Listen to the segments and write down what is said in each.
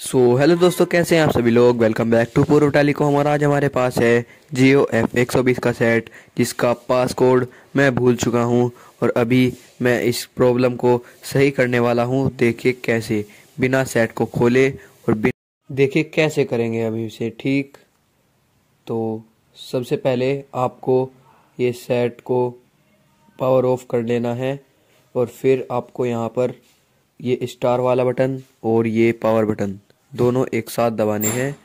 सो so, hello दोस्तों कैसे हैं आप सभी लोग? Welcome back to Purv telecom और आज हमारे पास है जियो एफ़ एक सौ बीस का सेट जिसका पास कोड मैं भूल चुका हूँ और अभी मैं इस प्रॉब्लम को सही करने वाला हूँ। देखिए कैसे बिना सेट को खोले और बिना देखिए कैसे करेंगे अभी इसे ठीक? तो सबसे पहले आपको ये सेट को पावर ऑफ़ कर लेना है और फिर आपको यहाँ पर ये स्टार वाला बटन और ये पावर बटन दोनों एक साथ दबाने हैं,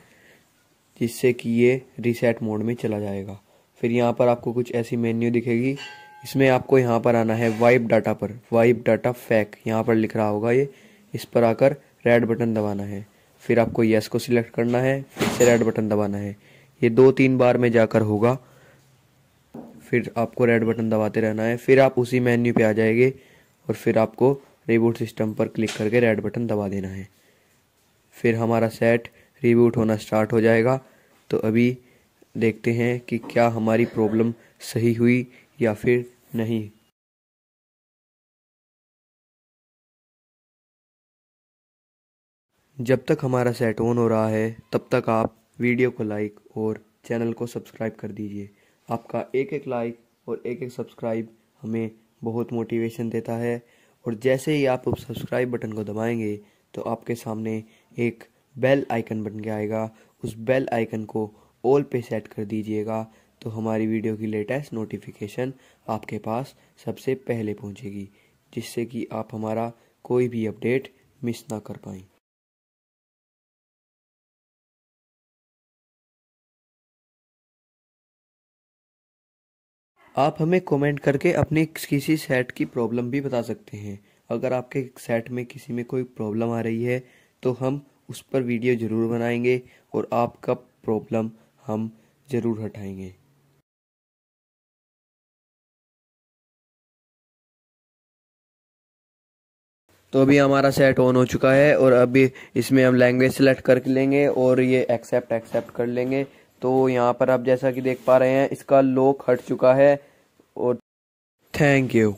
जिससे कि ये रीसेट मोड में चला जाएगा। फिर यहाँ पर आपको कुछ ऐसी मेन्यू दिखेगी। इसमें आपको यहाँ पर आना है वाइप डाटा पर। वाइप डाटा फैक यहाँ पर लिख रहा होगा ये। इस पर आकर रेड बटन दबाना है। फिर आपको यस को सिलेक्ट करना है। फिर से रेड बटन दबाना है। ये दो तीन बार में जाकर होगा। फिर आपको रेड बटन दबाते रहना है। फिर आप उसी मेन्यू पे आ जाएँगे और फिर आपको रिबूट सिस्टम पर क्लिक करके रेड बटन दबा देना है। फिर हमारा सेट रिबूट होना स्टार्ट हो जाएगा। तो अभी देखते हैं कि क्या हमारी प्रॉब्लम सही हुई या फिर नहीं। जब तक हमारा सेट ऑन हो रहा है, तब तक आप वीडियो को लाइक और चैनल को सब्सक्राइब कर दीजिए। आपका एक एक लाइक और एक एक सब्सक्राइब हमें बहुत मोटिवेशन देता है। और जैसे ही आप सब्सक्राइब बटन को दबाएँगे तो आपके सामने एक बेल आइकन बन के आएगा। उस बेल आइकन को ऑल पे सेट कर दीजिएगा। तो हमारी वीडियो की लेटेस्ट नोटिफिकेशन आपके पास सबसे पहले पहुंचेगी, जिससे कि आप हमारा कोई भी अपडेट मिस ना कर पाएँ। आप हमें कमेंट करके अपने किसी सेट की प्रॉब्लम भी बता सकते हैं। अगर आपके सेट में किसी में कोई प्रॉब्लम आ रही है तो हम उस पर वीडियो ज़रूर बनाएँगे और आपका प्रॉब्लम हम ज़रूर हटाएँगे। तो अभी हमारा सेट ऑन हो चुका है और अभी इसमें हम लैंग्वेज सेलेक्ट कर लेंगे और ये एक्सेप्ट एक्सेप्ट कर लेंगे। तो यहाँ पर आप जैसा कि देख पा रहे हैं, इसका लॉक हट चुका है और थैंक यू